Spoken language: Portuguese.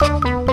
Música